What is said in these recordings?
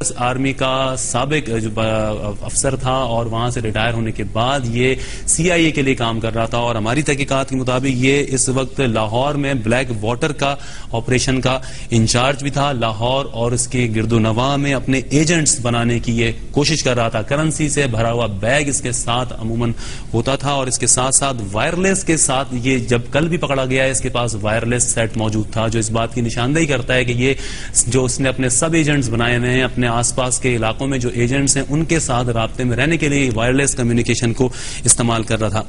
Army का सबक अफसर था और वहाँ से रिटायर होने के बाद ये सीआईए के लिए काम कर रहा था और हमारी तहकीकात के मुताबिक ये इस वक्त लाहौर में ब्लैक वाटर का ऑपरेशन का इंचार्ज भी था। लाहौर और इसके गिरदोनवा में अपने एजेंट्स बनाने की ये कोशिश कर रहा था। करेंसी से भरा हुआ बैग इसके साथ अमूमन होता था और इसके साथ साथ वायरलेस के साथ ये जब कल भी पकड़ा गया इसके पास वायरलेस सेट मौजूद था, जो इस बात की निशानदेही करता है कि ये जो उसने अपने सब एजेंट्स बनाए हुए हैं, अपने अपने आसपास के इलाकों में जो एजेंट्स हैं, उनके साथ रबते में रहने के लिए वायरलेस कम्युनिकेशन को इस्तेमाल कर रहा था।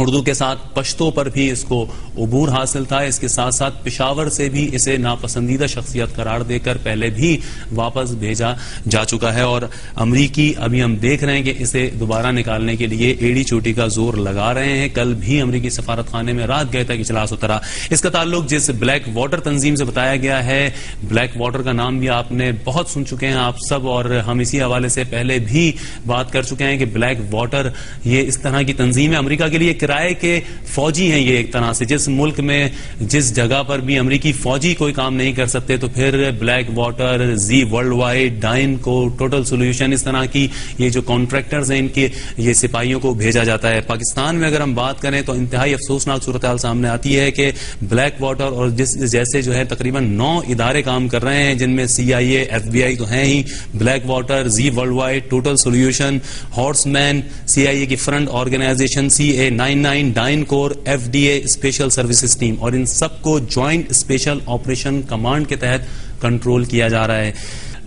उर्दू के साथ पश्तों पर भी इसको अबूर हासिल था। इसके साथ साथ पिशावर से भी इसे नापसंदीदा शख्सियत करार देकर पहले भी वापस भेजा जा चुका है और अमरीकी अभी हम देख रहे हैं कि इसे दोबारा निकालने के लिए एड़ी चोटी का ज़ोर लगा रहे हैं। कल भी अमरीकी सफारत खाने में रात गए तक इजलास उतरा। इसका ताल्लुक जिस ब्लैक वाटर तंजीम से बताया गया है, ब्लैक वाटर का नाम भी आपने बहुत सुन चुके हैं आप सब और हम इसी हवाले से पहले भी बात कर चुके हैं कि ब्लैक वाटर ये इस तरह की तंजीम है। अमरीका के लिए किराए के फौजी हैं ये एक तरह से। जिस मुल्क में, जिस जगह पर भी अमरीकी फौजी कोई काम नहीं कर सकते तो फिर ब्लैक वाटर जी वर्ल्ड वाइड डाइन को टोटल सोल्यूशन इस तरह की ये जो कॉन्ट्रैक्टर्स हैं, इनके ये सिपाहियों को भेजा जाता है। पाकिस्तान में अगर हम बात करें तो इंतहाई अफसोसनाक सूरत सामने आती है कि ब्लैक वाटर और जिस जैसे जो है तकरीबन नौ इदारे काम कर रहे हैं, जिनमें सी I A F B I तो है ही। Blackwater ji worldwide total solution Horseman C I A की front organisation C A nine nine nine DynCorp FDA special services team और इन सबको ज्वाइंट स्पेशल ऑपरेशन कमांड के तहत control किया जा रहा है।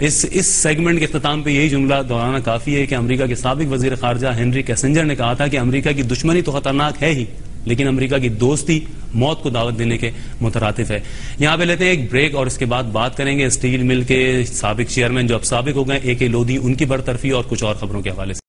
इस इस सेगमेंट के अख्ताम पे यही जुमला दोहराना काफ़ी है कि अमेरिका के सबक वज़ीर खारजा हेनरी कैसेंजर ने कहा था कि अमेरिका की दुश्मनी तो खतरनाक है ही, लेकिन अमेरिका की दोस्ती मौत को दावत देने के मुतरातिफ है। यहाँ पे लेते हैं एक ब्रेक और इसके बाद बात करेंगे स्टील मिल के सबक चेयरमैन जो अब सबक हो गए ए के लोधी, उनकी बरतरफी और कुछ और खबरों के हवाले से।